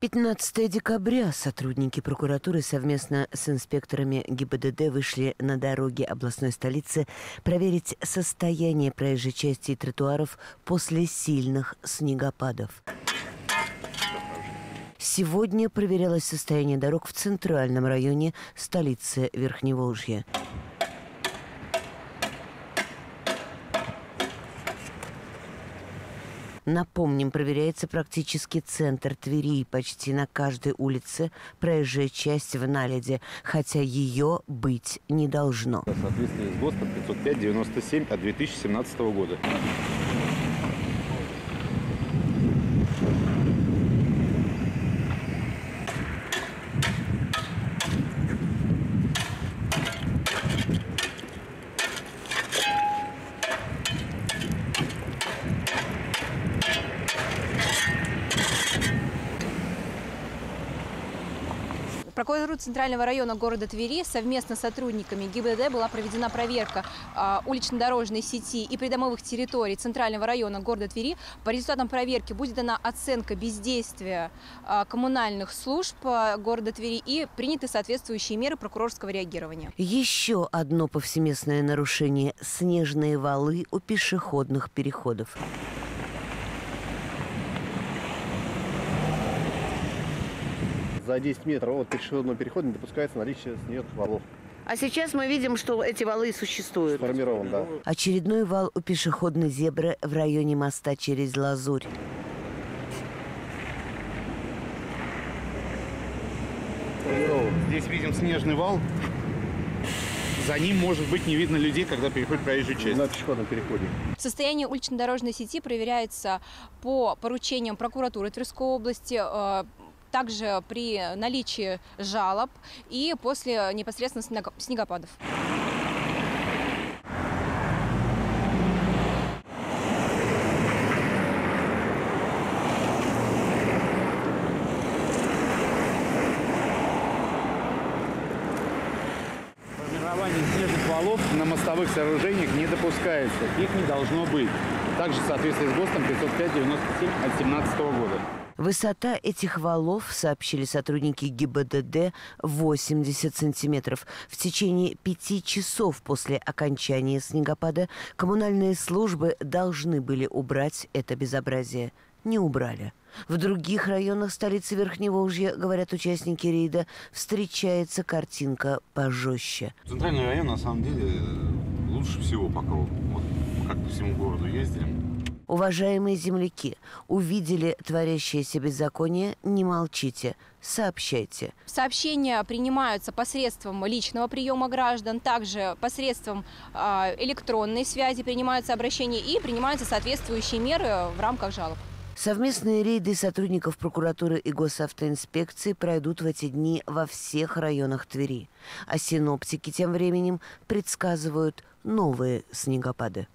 15 декабря сотрудники прокуратуры совместно с инспекторами ГИБДД вышли на дороги областной столицы проверить состояние проезжей части и тротуаров после сильных снегопадов. Сегодня проверялось состояние дорог в центральном районе столицы Верхневолжья. Напомним, проверяется практически центр Твери. Почти на каждой улице проезжая часть в наледи, хотя ее быть не должно. В соответствии с ГОСТом 505-97 от 2017 года. Прокуратуры Центрального района города Твери совместно с сотрудниками ГИБДД была проведена проверка э, улично-дорожной сети и придомовых территорий Центрального района города Твери. По результатам проверки будет дана оценка бездействия э, коммунальных служб э, города Твери и приняты соответствующие меры прокурорского реагирования. Еще одно повсеместное нарушение – снежные валы у пешеходных переходов. За 10 метров от пешеходного перехода не допускается наличие снежных валов. А сейчас мы видим, что эти валы существуют. Сформирован, да. Очередной вал у пешеходной зебры в районе моста через Лазурь. Здесь видим снежный вал. За ним, может быть, не видно людей, когда переходит проезжую часть. На пешеходном переходе. Состояние улично-дорожной сети проверяется по поручениям прокуратуры Тверской области, э, также при наличии жалоб и после непосредственно снегопадов. Формирование снежных валов на мостовых сооружениях не допускается. Их не должно быть. Также в соответствии с ГОСТом 505-97 от 2017 года. Высота этих валов, сообщили сотрудники ГИБДД, 80 сантиметров. В течение пяти часов после окончания снегопада коммунальные службы должны были убрать это безобразие. Не убрали. В других районах столицы Верхневолжья, говорят участники рейда, встречается картинка пожестче. Центральный район, на самом деле, лучше всего пока вот, как по всему городу ездим. Уважаемые земляки, увидели творящееся беззаконие, не молчите, сообщайте. Сообщения принимаются посредством личного приема граждан, также посредством э, электронной связи принимаются обращения и принимаются соответствующие меры в рамках жалоб. Совместные рейды сотрудников прокуратуры и госавтоинспекции пройдут в эти дни во всех районах Твери. А синоптики тем временем предсказывают новые снегопады.